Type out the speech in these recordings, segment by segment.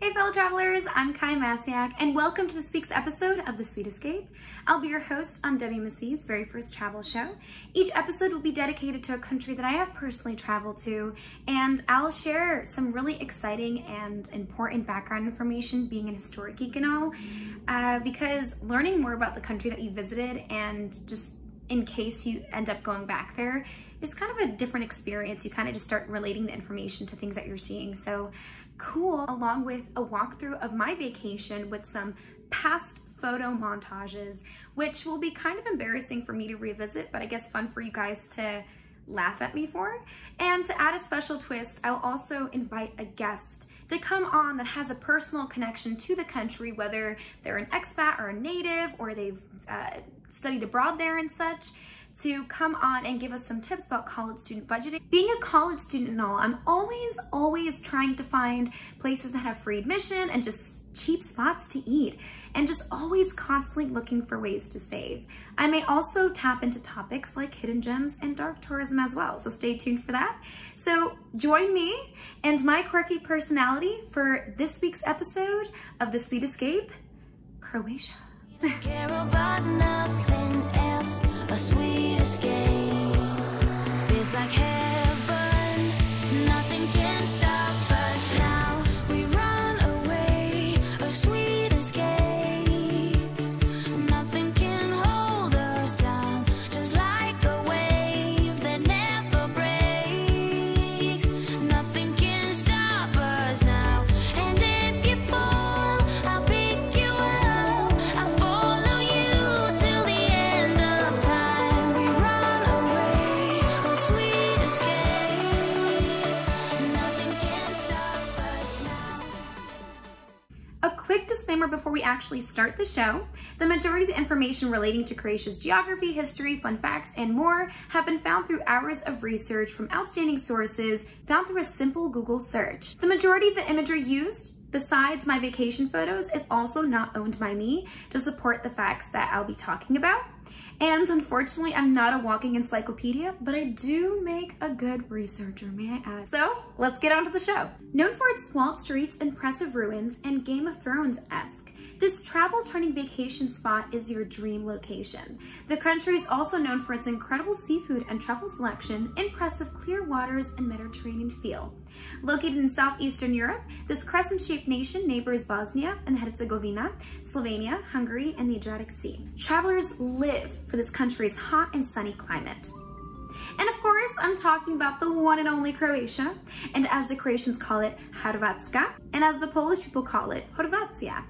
Hey fellow travelers, I'm Kai Masiak and welcome to this week's episode of The Sweet Escape. I'll be your host on WMSC's very first travel show. Each episode will be dedicated to a country that I have personally traveled to and I'll share some really exciting and important background information being an historic geek and all uh, because learning more about the country that you visited and just in case you end up going back there is kind of a different experience. You kind of just start relating the information to things that you're seeing. So cool, along with a walkthrough of my vacation with some past photo montages, which will be kind of embarrassing for me to revisit, but I guess fun for you guys to laugh at me for. And to add a special twist, I'll also invite a guest to come on that has a personal connection to the country, whether they're an expat or a native or they've uh, studied abroad there and such to come on and give us some tips about college student budgeting. Being a college student and all, I'm always, always trying to find places that have free admission and just cheap spots to eat and just always constantly looking for ways to save. I may also tap into topics like hidden gems and dark tourism as well, so stay tuned for that. So join me and my quirky personality for this week's episode of The Sweet Escape, Croatia. Feels like heaven, actually start the show. The majority of the information relating to Croatia's geography, history, fun facts, and more have been found through hours of research from outstanding sources found through a simple Google search. The majority of the imagery used besides my vacation photos is also not owned by me to support the facts that I'll be talking about. And unfortunately, I'm not a walking encyclopedia, but I do make a good researcher, may I add. So let's get on to the show. Known for its walled streets, impressive ruins, and Game of Thrones-esque, this travel turning vacation spot is your dream location. The country is also known for its incredible seafood and truffle selection, impressive clear waters, and Mediterranean feel. Located in southeastern Europe, this crescent-shaped nation neighbors Bosnia and Herzegovina, Slovenia, Hungary, and the Adriatic Sea. Travelers live for this country's hot and sunny climate. And of course, I'm talking about the one and only Croatia, and as the Croatians call it, Hrvatska, and as the Polish people call it, Horvatia.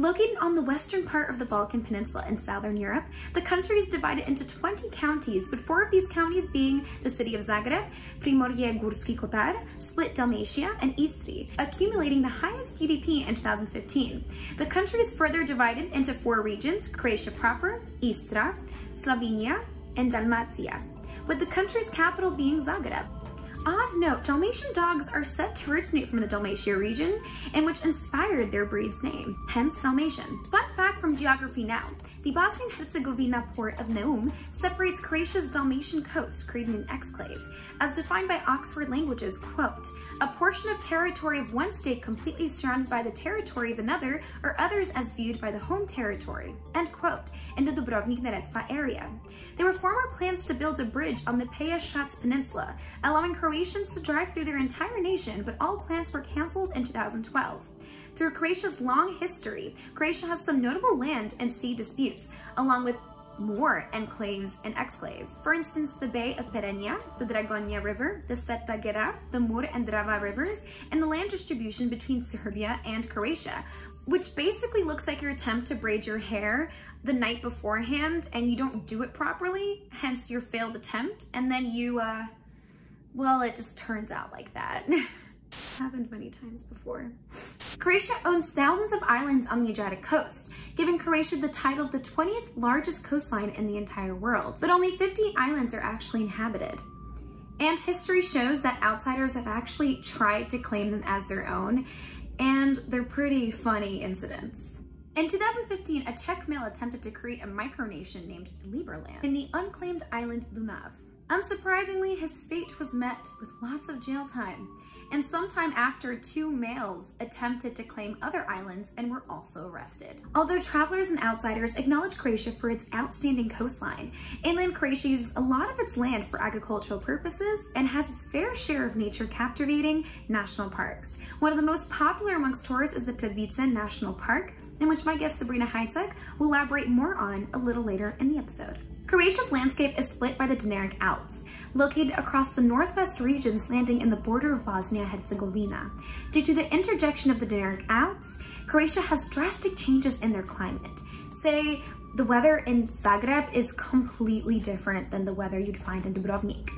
Located on the western part of the Balkan Peninsula in southern Europe, the country is divided into 20 counties, but four of these counties being the city of Zagreb, Primorje Gorski Kotar, Split Dalmatia, and Istri, accumulating the highest GDP in 2015. The country is further divided into four regions, Croatia proper, Istra, Slavonia, and Dalmatia, with the country's capital being Zagreb. Odd note, Dalmatian dogs are said to originate from the Dalmatia region and which inspired their breed's name, hence Dalmatian. Fun fact from geography now, the Bosnia-Herzegovina port of Neum separates Croatia's Dalmatian coast, creating an exclave. As defined by Oxford Languages, quote, a portion of territory of one state completely surrounded by the territory of another or others as viewed by the home territory, end quote, in the Dubrovnik-Neretva area. There were former plans to build a bridge on the Pelješac Peninsula, allowing Croatians to drive through their entire nation, but all plans were canceled in 2012. Through Croatia's long history, Croatia has some notable land and sea disputes, along with more enclaves and exclaves. For instance, the Bay of Perenja, the Dragonja River, the Sveta Gera, the Mur and Drava rivers, and the land distribution between Serbia and Croatia, which basically looks like your attempt to braid your hair the night beforehand and you don't do it properly, hence your failed attempt, and then you, uh, well, it just turns out like that. Happened many times before. Croatia owns thousands of islands on the Adriatic coast, giving Croatia the title of the 20th largest coastline in the entire world. But only 50 islands are actually inhabited. And history shows that outsiders have actually tried to claim them as their own, and they're pretty funny incidents. In 2015, a Czech male attempted to create a micronation named Liberland in the unclaimed island Dunav. Unsurprisingly, his fate was met with lots of jail time. And sometime after, two males attempted to claim other islands and were also arrested. Although travelers and outsiders acknowledge Croatia for its outstanding coastline, inland Croatia uses a lot of its land for agricultural purposes and has its fair share of nature captivating national parks. One of the most popular amongst tourists is the Plitvice National Park, in which my guest Sabrina Hajsek will elaborate more on a little later in the episode. Croatia's landscape is split by the Dinaric Alps, located across the northwest regions landing in the border of Bosnia-Herzegovina. Due to the interjection of the Dinaric Alps, Croatia has drastic changes in their climate. Say, the weather in Zagreb is completely different than the weather you'd find in Dubrovnik.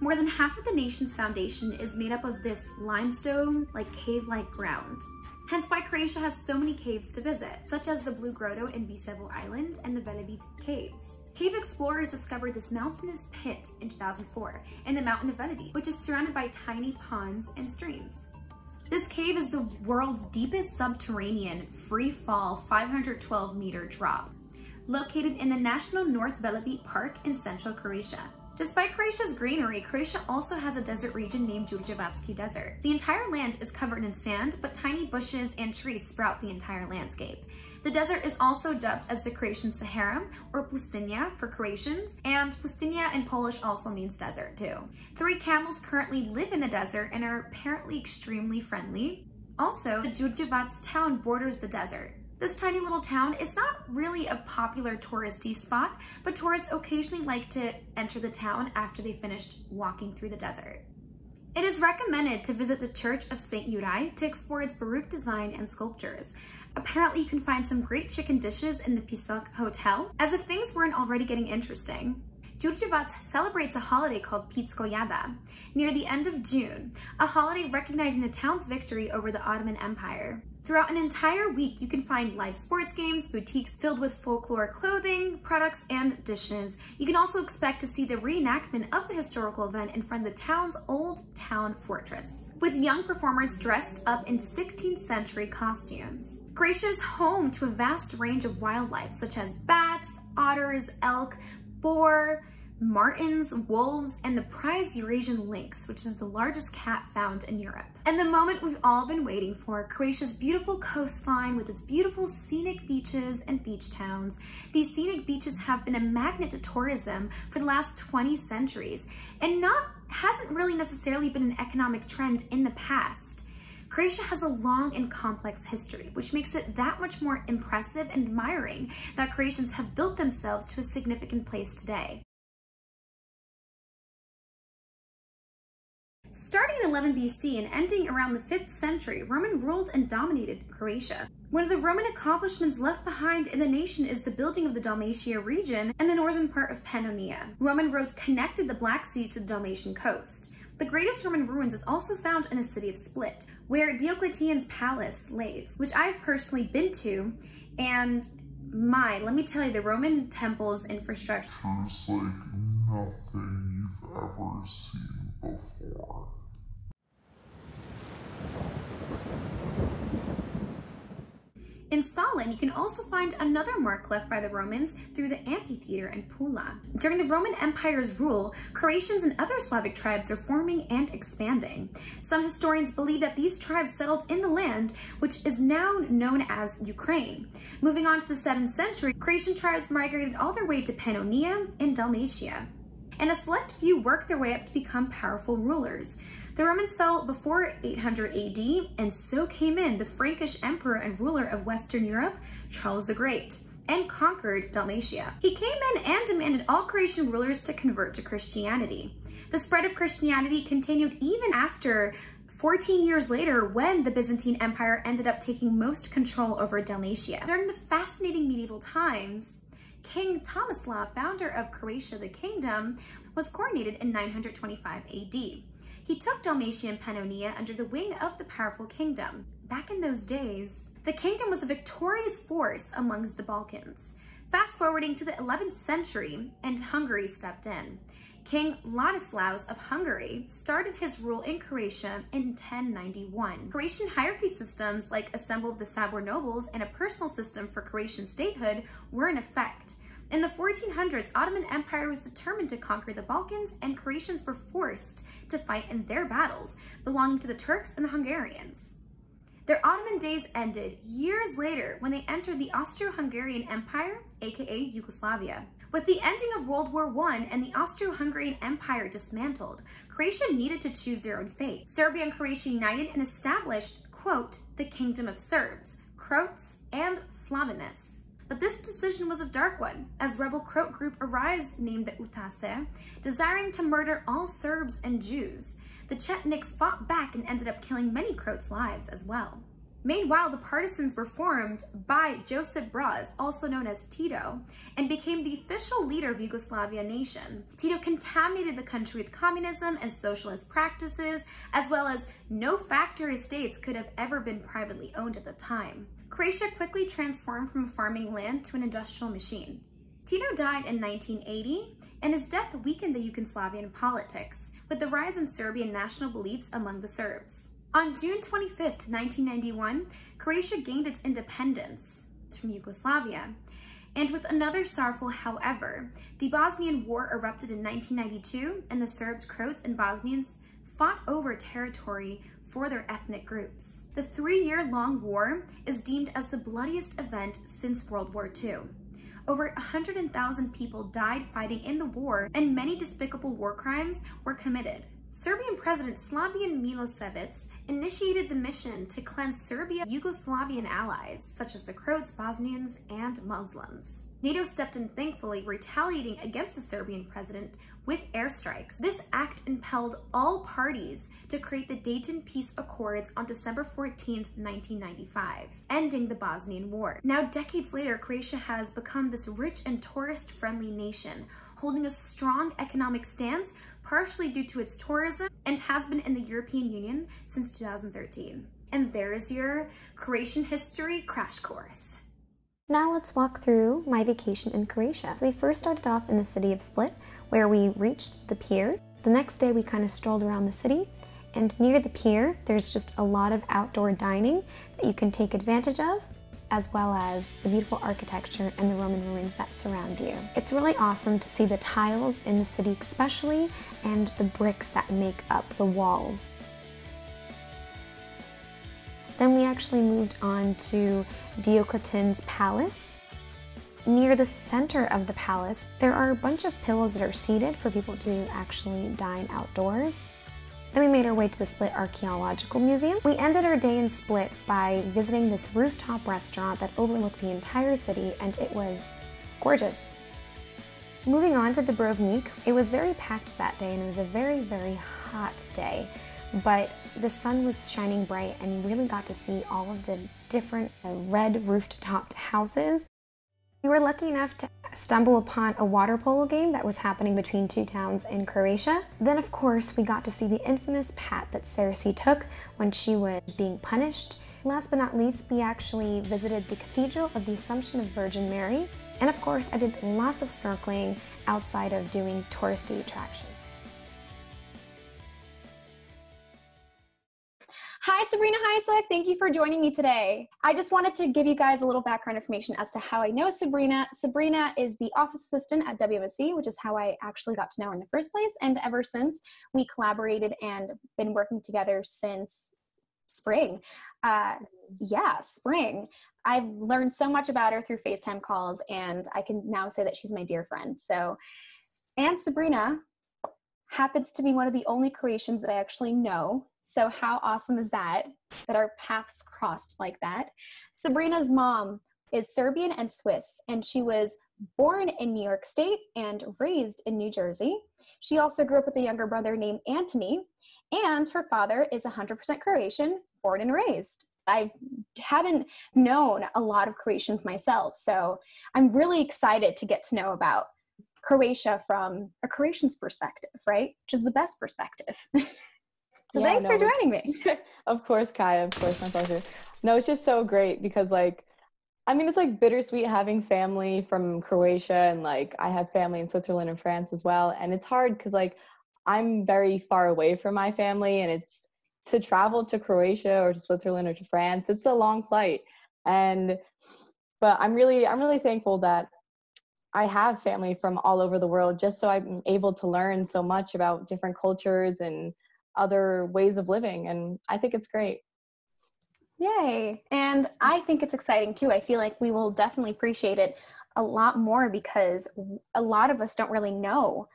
More than half of the nation's foundation is made up of this limestone, like cave-like ground. Hence why Croatia has so many caves to visit, such as the Blue Grotto in Biševo Island and the Velebit Caves. Cave explorers discovered this mountainous pit in 2004 in the mountain of Velebit, which is surrounded by tiny ponds and streams. This cave is the world's deepest subterranean free fall 512 meter drop, located in the National North Velebit Park in central Croatia. Despite Croatia's greenery, Croatia also has a desert region named Đurđevački Desert. The entire land is covered in sand, but tiny bushes and trees sprout the entire landscape. The desert is also dubbed as the Croatian Sahara, or Pustinja for Croatians, and Pustinja in Polish also means desert too. Three camels currently live in the desert and are apparently extremely friendly. Also, the Đurđevac town borders the desert. This tiny little town is not really a popular touristy spot, but tourists occasionally like to enter the town after they finished walking through the desert. It is recommended to visit the Church of St. Juraj to explore its Baroque design and sculptures. Apparently you can find some great chicken dishes in the Picok Hotel, as if things weren't already getting interesting. Đurđevac celebrates a holiday called Picokijada near the end of June, a holiday recognizing the town's victory over the Ottoman Empire. Throughout an entire week, you can find live sports games, boutiques filled with folklore clothing, products, and dishes. You can also expect to see the reenactment of the historical event in front of the town's old town fortress, with young performers dressed up in 16th century costumes. Croatia is home to a vast range of wildlife, such as bats, otters, elk, boar, martens, wolves, and the prized Eurasian lynx, which is the largest cat found in Europe. And the moment we've all been waiting for, Croatia's beautiful coastline with its beautiful scenic beaches and beach towns. These scenic beaches have been a magnet to tourism for the last 20 centuries, and not hasn't really necessarily been an economic trend in the past. Croatia has a long and complex history, which makes it that much more impressive and admiring that Croatians have built themselves to a significant place today. Starting in 11 BC and ending around the 5th century, Roman ruled and dominated Croatia. One of the Roman accomplishments left behind in the nation is the building of the Dalmatia region and the northern part of Pannonia. Roman roads connected the Black Sea to the Dalmatian coast. The greatest Roman ruins is also found in the city of Split, where Diocletian's palace lays, which I've personally been to, and my, let me tell you, the Roman temple's infrastructure It's like nothing you've ever seen In Salin, you can also find another mark left by the Romans through the amphitheater in Pula. During the Roman Empire's rule, Croatians and other Slavic tribes are forming and expanding. Some historians believe that these tribes settled in the land, which is now known as Ukraine. Moving on to the 7th century, Croatian tribes migrated all their way to Pannonia and Dalmatia. And a select few worked their way up to become powerful rulers. The Romans fell before 800 AD, and so came in the Frankish emperor and ruler of Western Europe, Charles the Great, and conquered Dalmatia. He came in and demanded all Croatian rulers to convert to Christianity. The spread of Christianity continued even after 14 years later when the Byzantine Empire ended up taking most control over Dalmatia. During the fascinating medieval times, King Tomislav, founder of Croatia the kingdom, was coronated in 925 AD. He took Dalmatia and Pannonia under the wing of the powerful kingdom. Back in those days, the kingdom was a victorious force amongst the Balkans. Fast forwarding to the 11th century, and Hungary stepped in. King Ladislaus of Hungary started his rule in Croatia in 1091. Croatian hierarchy systems like Assembly of the Sabor nobles and a personal system for Croatian statehood were in effect. In the 1400s, Ottoman Empire was determined to conquer the Balkans and Croatians were forced to fight in their battles, belonging to the Turks and the Hungarians. Their Ottoman days ended years later when they entered the Austro-Hungarian Empire, aka Yugoslavia. With the ending of World War I and the Austro-Hungarian Empire dismantled, Croatia needed to choose their own fate. Serbia and Croatia united and established, quote, the Kingdom of Serbs, Croats, and Slavonists. But this decision was a dark one, as rebel Croat group arised named the Ustaše, desiring to murder all Serbs and Jews. The Chetniks fought back and ended up killing many Croats' lives as well. Meanwhile, the partisans were formed by Josip Broz, also known as Tito, and became the official leader of Yugoslavia nation. Tito contaminated the country with communism and socialist practices, as well as no factory estates could have ever been privately owned at the time. Croatia quickly transformed from a farming land to an industrial machine. Tito died in 1980, and his death weakened the Yugoslavian politics, with the rise in Serbian national beliefs among the Serbs. On June 25, 1991, Croatia gained its independence from Yugoslavia. And with another sorrowful however, the Bosnian War erupted in 1992 and the Serbs, Croats, and Bosnians fought over territory for their ethnic groups. The three-year-long war is deemed as the bloodiest event since World War II. Over 100,000 people died fighting in the war and many despicable war crimes were committed. Serbian President Slavian Milosevic initiated the mission to cleanse Serbia Yugoslavian allies, such as the Croats, Bosnians, and Muslims. NATO stepped in thankfully, retaliating against the Serbian president with airstrikes. This act impelled all parties to create the Dayton Peace Accords on December 14, 1995, ending the Bosnian War. Now, decades later, Croatia has become this rich and tourist-friendly nation, holding a strong economic stance partially due to its tourism, and has been in the European Union since 2013. And there's your Croatian history crash course. Now let's walk through my vacation in Croatia. So we first started off in the city of Split, where we reached the pier. The next day we kind of strolled around the city, and near the pier, there's just a lot of outdoor dining that you can take advantage of as well as the beautiful architecture and the Roman ruins that surround you. It's really awesome to see the tiles in the city especially and the bricks that make up the walls. Then we actually moved on to Diocletian's palace. Near the center of the palace, there are a bunch of pillows that are seated for people to actually dine outdoors. Then we made our way to the Split Archaeological Museum. We ended our day in Split by visiting this rooftop restaurant that overlooked the entire city and it was gorgeous. Moving on to Dubrovnik, it was very packed that day and it was a very, very hot day, but the sun was shining bright and really got to see all of the different red roof-topped houses. We were lucky enough to stumble upon a water polo game that was happening between two towns in Croatia. Then, of course, we got to see the infamous pat that Cersei took when she was being punished. Last but not least, we actually visited the Cathedral of the Assumption of Virgin Mary. And of course, I did lots of snorkeling outside of doing touristy attractions. Hi, Sabrina Heislick. Thank you for joining me today. I just wanted to give you guys a little background information as to how I know Sabrina. Sabrina is the office assistant at WMSC, which is how I actually got to know her in the first place. And ever since, we collaborated and been working together since spring. Uh, yeah, spring. I've learned so much about her through FaceTime calls, and I can now say that she's my dear friend. So, and Sabrina happens to be one of the only Croatians that I actually know so, how awesome is that? That our paths crossed like that. Sabrina's mom is Serbian and Swiss, and she was born in New York State and raised in New Jersey. She also grew up with a younger brother named Anthony, and her father is 100% Croatian, born and raised. I haven't known a lot of Croatians myself, so I'm really excited to get to know about Croatia from a Croatian's perspective, right? Which is the best perspective. So yeah, thanks no, for joining me. of course, Kai. Of course, my pleasure. No, it's just so great because like I mean, it's like bittersweet having family from Croatia and like I have family in Switzerland and France as well. And it's hard because like I'm very far away from my family and it's to travel to Croatia or to Switzerland or to France, it's a long flight. And but I'm really I'm really thankful that I have family from all over the world just so I'm able to learn so much about different cultures and other ways of living. And I think it's great. Yay. And I think it's exciting too. I feel like we will definitely appreciate it a lot more because a lot of us don't really know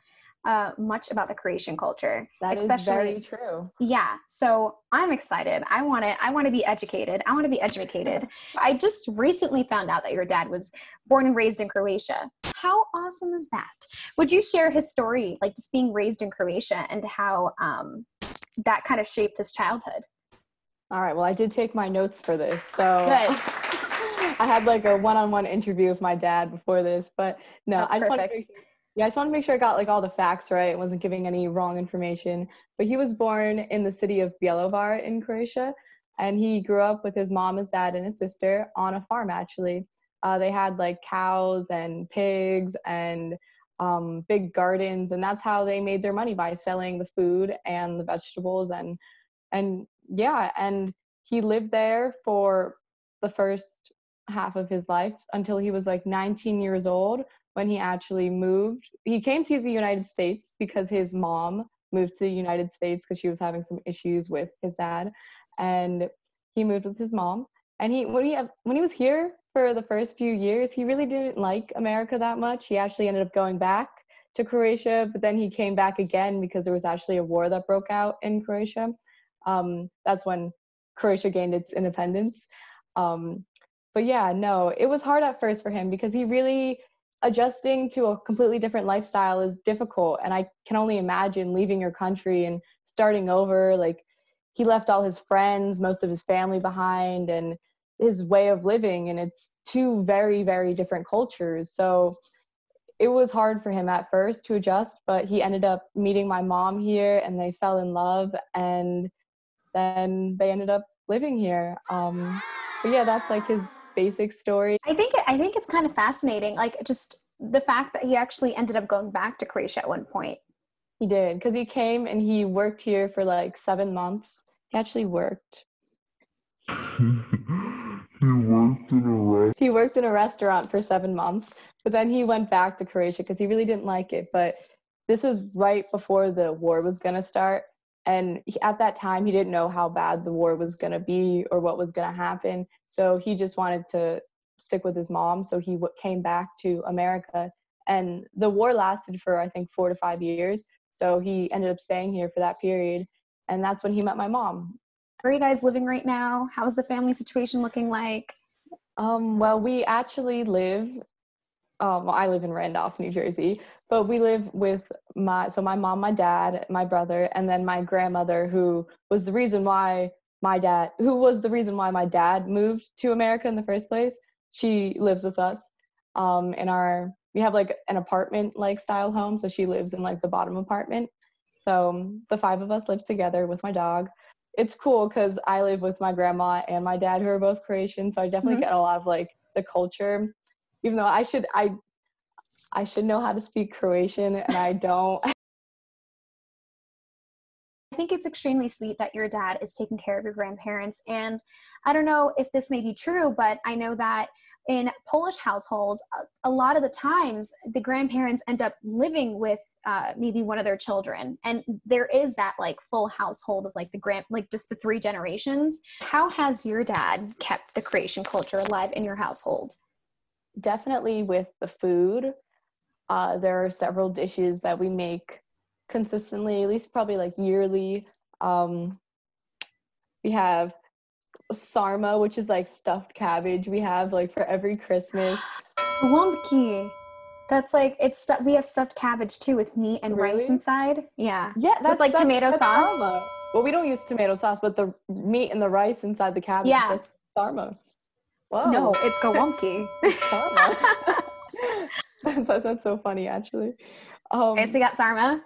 uh, much about the Croatian culture. That is very true. Yeah. So I'm excited. I want to. I want to be educated. I want to be educated. I just recently found out that your dad was born and raised in Croatia. How awesome is that? Would you share his story, like just being raised in Croatia, and how um, that kind of shaped his childhood? All right. Well, I did take my notes for this. So Good. I had like a one-on-one interview with my dad before this, but no, That's I just want to make, yeah, I just want to make sure I got like all the facts right and wasn't giving any wrong information. But he was born in the city of Bjelovar in Croatia, and he grew up with his mom, his dad, and his sister on a farm. Actually, uh, they had like cows and pigs and um, big gardens, and that's how they made their money by selling the food and the vegetables and and yeah, and he lived there for the first half of his life until he was like 19 years old when he actually moved. He came to the United States because his mom moved to the United States because she was having some issues with his dad, and he moved with his mom. And he when he when he was here for the first few years, he really didn't like America that much. He actually ended up going back to Croatia, but then he came back again because there was actually a war that broke out in Croatia. Um, that's when Croatia gained its independence. Um, but yeah, no, it was hard at first for him because he really adjusting to a completely different lifestyle is difficult. And I can only imagine leaving your country and starting over. Like he left all his friends, most of his family behind, and his way of living. And it's two very, very different cultures. So it was hard for him at first to adjust, but he ended up meeting my mom here and they fell in love. And then they ended up living here. Um, but yeah, that's like his basic story. I think I think it's kind of fascinating, like just the fact that he actually ended up going back to Croatia at one point. He did because he came and he worked here for like seven months. He actually worked. he worked in a restaurant. He worked in a restaurant for seven months, but then he went back to Croatia because he really didn't like it. But this was right before the war was going to start. And he, at that time, he didn't know how bad the war was going to be or what was going to happen. So he just wanted to stick with his mom. So he w- came back to America. And the war lasted for, I think, four to five years. So he ended up staying here for that period. And that's when he met my mom. Where are you guys living right now? How's the family situation looking like? Um, well, we actually live. Um, I live in Randolph, New Jersey, but we live with my so my mom, my dad, my brother, and then my grandmother, who was the reason why my dad, who was the reason why my dad moved to America in the first place. She lives with us. Um, in our we have like an apartment like style home, so she lives in like the bottom apartment. So um, the five of us live together with my dog. It's cool because I live with my grandma and my dad, who are both Croatian. So I definitely Mhm. get a lot of like the culture, even though I should I I should know how to speak Croatian and I don't. I think it's extremely sweet that your dad is taking care of your grandparents. And I don't know if this may be true, but I know that in Polish households, a, a lot of the times the grandparents end up living with uh, maybe one of their children. And there is that like full household of like the grand, like just the three generations. How has your dad kept the Croatian culture alive in your household? definitely with the food. Uh, there are several dishes that we make consistently, at least probably like yearly. Um, we have sarma, which is like stuffed cabbage. We have like for every Christmas. Lumpki. That's like it's stu- we have stuffed cabbage too with meat and rice inside. Yeah. Yeah, that's like, that's- tomato that's sauce? sarma. Well, we don't use tomato sauce, but the meat and the rice inside the cabbage. Yeah. that's sarma. Whoa. No, it's gołąbki. sarma. that's, that's so funny, actually. Um, okay, so you got sarma.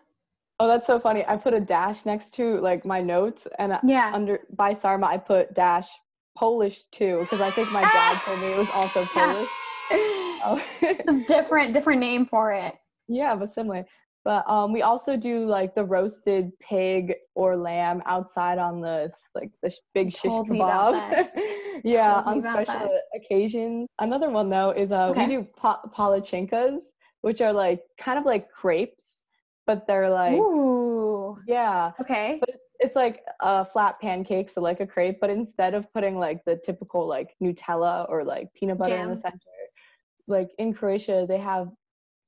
Oh, that's so funny. I put a dash next to like my notes, and Yeah. under by Sarma, I put dash Polish too because I think my dad told me it was also Polish. Oh. Just different, different name for it. yeah, but similar. But um, we also do like the roasted pig or lamb outside on the like the big shish told me about kebab. yeah, on special that. occasions. Another one though is uh, Okay. we do palachinkas. which are like kind of like crepes, but they're like Ooh. yeah, Okay. but it's, like a flat pancake, so like a crepe, but instead of putting like the typical like Nutella or like peanut butter in the center, like in Croatia they have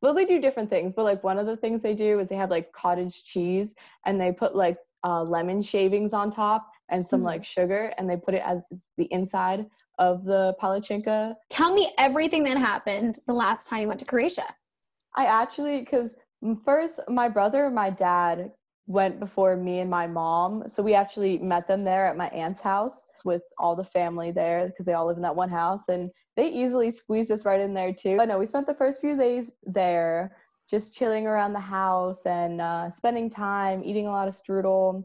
well they do different things, but like one of the things they do is they have like cottage cheese and they put like uh, lemon shavings on top and some Mhm. like sugar and they put it as the inside of the palachinka. Tell me everything that happened the last time you went to Croatia. I actually, because first my brother and my dad went before me and my mom. So we actually met them there at my aunt's house with all the family there because they all live in that one house. And they easily squeezed us right in there too. I know we spent the first few days there just chilling around the house and uh, spending time, eating a lot of strudel.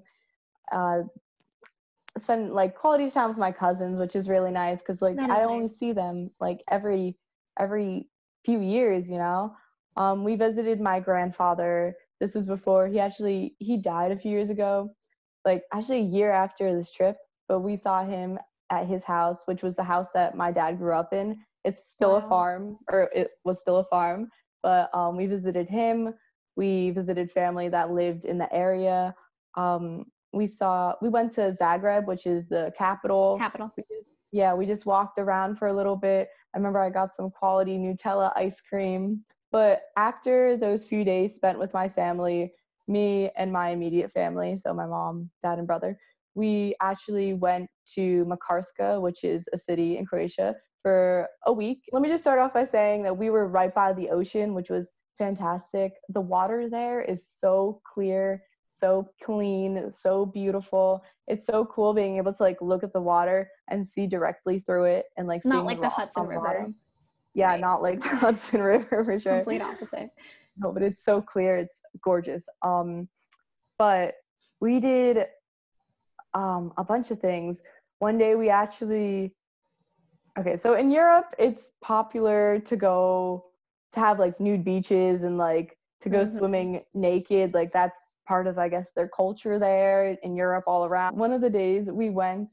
Uh, spend like quality time with my cousins, which is really nice because like I is only nice. see them like every every few years, you know. Um, we visited my grandfather. This was before he actually he died a few years ago, like actually a year after this trip. But we saw him at his house, which was the house that my dad grew up in. It's still Wow. a farm, or it was still a farm. But um, we visited him. We visited family that lived in the area. Um, we saw we went to Zagreb, which is the capital. Capital. We just, yeah, we just walked around for a little bit. I remember I got some quality Nutella ice cream. But after those few days spent with my family, me and my immediate family, so my mom, dad, and brother, we actually went to Makarska, which is a city in Croatia, for a week. Let me just start off by saying that we were right by the ocean, which was fantastic. The water there is so clear, so clean, so beautiful. It's so cool being able to like look at the water and see directly through it and like Not like the rocks Hudson River. bottom. Yeah, Right. not like the Hudson River for sure. Complete opposite. No, but it's so clear. It's gorgeous. Um, but we did um a bunch of things. One day we actually okay, so in Europe it's popular to go to have like nude beaches and like to go Mhm. swimming naked. Like that's part of I guess their culture there in Europe all around. One of the days we went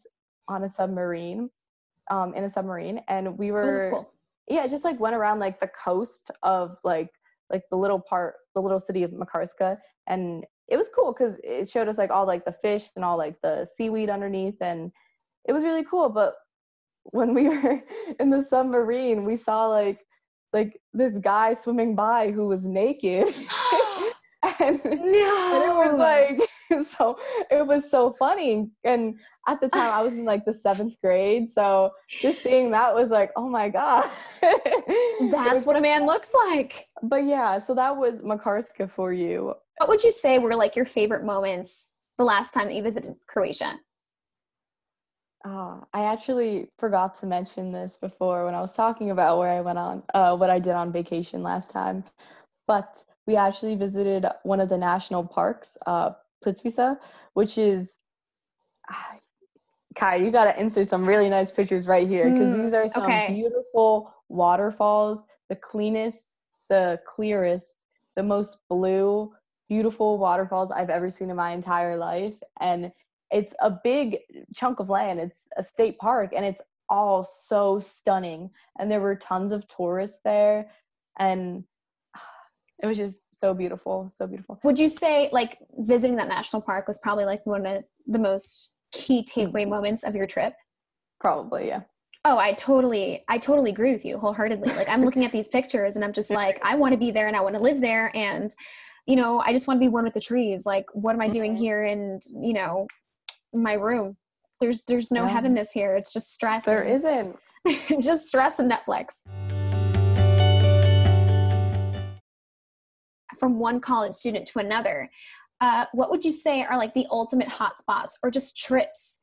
on a submarine, um, in a submarine, and we Oh, were that's cool. Yeah, it just like went around like the coast of like like the little part, the little city of Makarska, and it was cool because it showed us like all like the fish and all like the seaweed underneath, and it was really cool. But when we were in the submarine, we saw like like this guy swimming by who was naked, and and it was like so it was so funny and at the time i was in like the seventh grade so just seeing that was like oh my god That's what a man looks like. but yeah so that was makarska for you What would you say were like your favorite moments the last time that you visited Croatia? uh, i actually forgot to mention this before when i was talking about where i went on uh, what i did on vacation last time but we actually visited one of the national parks uh, Plitvice, which is ah, Kai, you got to insert some really nice pictures right here because Mm, these are some okay. beautiful waterfalls, the cleanest, the clearest, the most blue, beautiful waterfalls I've ever seen in my entire life. And it's a big chunk of land. It's a state park and it's all so stunning. And there were tons of tourists there. And it was just so beautiful, so beautiful. Would you say like visiting that national park was probably like one of the most key takeaway moments of your trip? Probably, yeah. Oh, I totally, I totally agree with you wholeheartedly. Like I'm looking at these pictures and I'm just like, I want to be there and I want to live there and, you know, I just want to be one with the trees. Like, what am I doing Mhm. here and, you know, my room? There's, there's no Yeah. heavenness here. It's just stress. There and- isn't. just stress and Netflix. From one college student to another, uh, what would you say are like the ultimate hotspots or just trips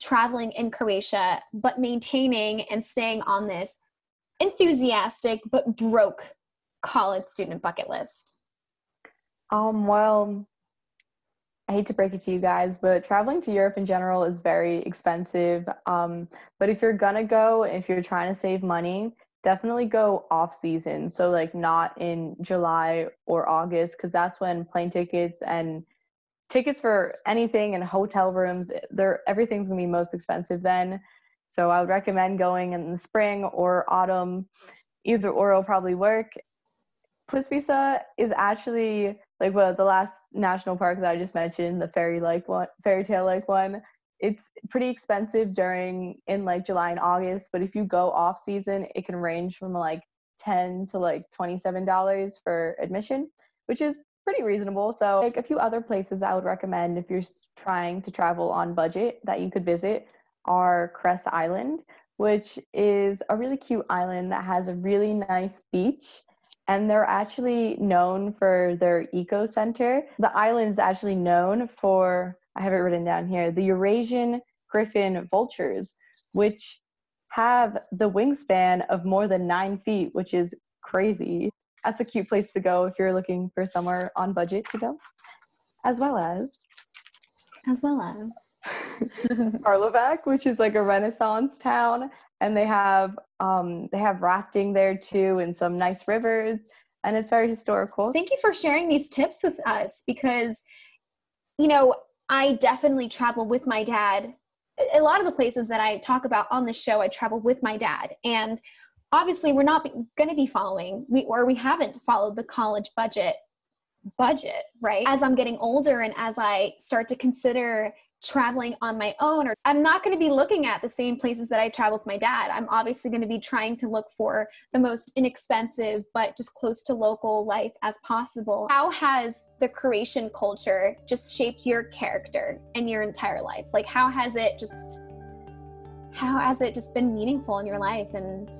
traveling in Croatia, but maintaining and staying on this enthusiastic but broke college student bucket list? Um, well, I hate to break it to you guys, but traveling to Europe in general is very expensive. Um, but if you're gonna go, if you're trying to save money, definitely go off season. So like not in July or August, because that's when plane tickets and tickets for anything and hotel rooms, eh, they're everything's gonna be most expensive then. So I would recommend going in the spring or autumn. Either or will probably work. Plitvice is actually like well, the last national park that I just mentioned, the fairy like one, fairy tale like one. It's pretty expensive during in like July and August, but if you go off season, it can range from like ten to like twenty seven dollars for admission, which is pretty reasonable. So like a few other places I would recommend if you're trying to travel on budget that you could visit are Cres Island, which is a really cute island that has a really nice beach and they're actually known for their eco center. The island is actually known for, I have it written down here, the Eurasian griffon vultures, which have the wingspan of more than nine feet, which is crazy. That's a cute place to go if you're looking for somewhere on budget to go, as well as As well as. Karlovac, which is like a Renaissance town, and they have um, they have rafting there too, and some nice rivers, and it's very historical. Thank you for sharing these tips with us because, you know, I definitely travel with my dad. A- lot of the places that I talk about on the show, I travel with my dad. And obviously, we're not going to be following, we, or we haven't followed the college budget budget, right? As I'm getting older and as I start to consider traveling on my own or I'm not going to be looking at the same places that I travel with my dad. I'm obviously going to be trying to look for the most inexpensive but just close to local life as possible. How has the Croatian culture just shaped your character and your entire life? Like how has it just how has it just been meaningful in your life and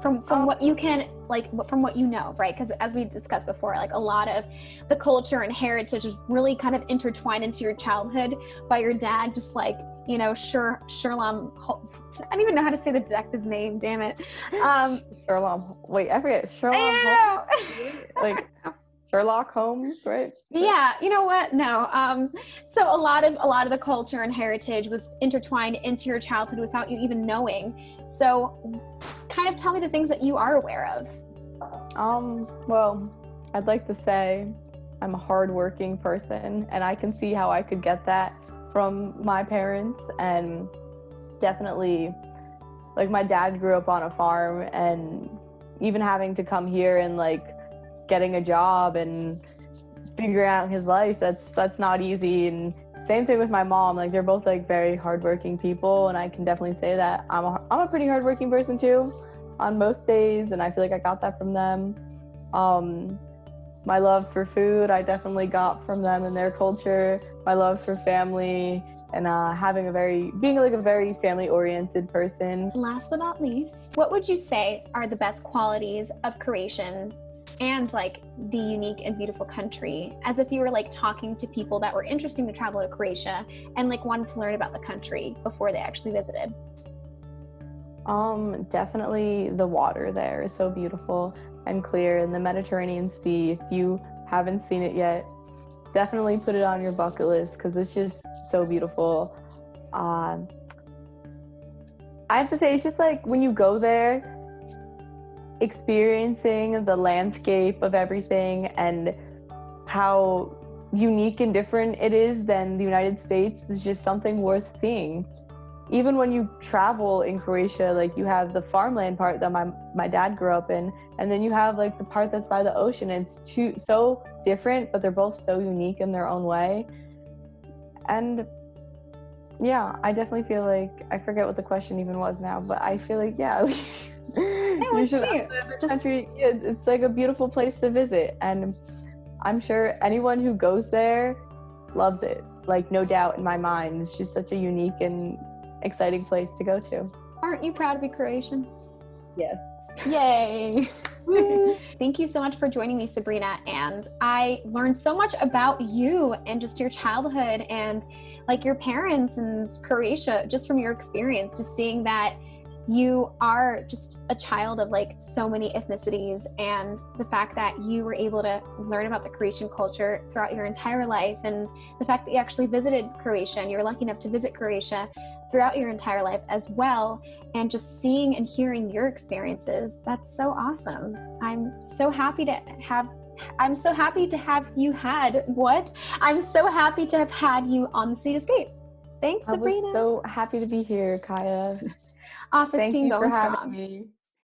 from from what you can like from what you know right because as we discussed before like a lot of the culture and heritage is really kind of intertwined into your childhood by your dad just like you know sure Hol- i don't even know how to say the detective's name damn it um Sherlock. Wait, I forget. Holmes? Like Sherlock Holmes, right? yeah you know what no um so a lot of a lot of the culture and heritage was intertwined into your childhood without you even knowing so kind of tell me the things that you are aware of Um. Well, I'd like to say I'm a hardworking person, and I can see how I could get that from my parents, and definitely, like my dad grew up on a farm, and even having to come here and like getting a job and figuring out his life that's that's not easy. And same thing with my mom like they're both like very hardworking people and i can definitely say that i'm a, I'm a pretty hardworking person too on most days and i feel like i got that from them. Um my love for food i definitely got from them and their culture. My love for family and uh, having a very being like a very family oriented person Last but not least, what would you say are the best qualities of Croatians and like the unique and beautiful country? As if you were like talking to people that were interesting to travel to Croatia and like wanted to learn about the country before they actually visited. Um, definitely the water there is so beautiful and clear, and the Mediterranean Sea. If you haven't seen it yet, definitely put it on your bucket list because it's just so beautiful. Um, I have to say, it's just like when you go there, experiencing the landscape of everything and how unique and different it is than the United States is just something worth seeing even when you travel in Croatia, like you have the farmland part that my my dad grew up in, and then you have like the part that's by the ocean. It's two so different, but they're both so unique in their own way. And yeah, I definitely feel like I forget what the question even was now, but I feel like yeah, you should the Just- country. Yeah, it's like a beautiful place to visit, and I'm sure anyone who goes there loves it. Like no doubt in my mind, it's just such a unique and exciting place to go to. Aren't you proud to be Croatian? Yes. Yay! Thank you so much for joining me, Sabrina. And I learned so much about you and just your childhood and like your parents and Croatia just from your experience, just seeing that you are just a child of like so many ethnicities and the fact that you were able to learn about the Croatian culture throughout your entire life and the fact that you actually visited Croatia and you were lucky enough to visit Croatia throughout your entire life as well and just seeing and hearing your experiences that's so awesome. I'm so happy to have i'm so happy to have you had what? I'm so happy to have had you on the Sweet Escape thanks I sabrina. was so happy to be here, Kaya. office Thank team going strong me.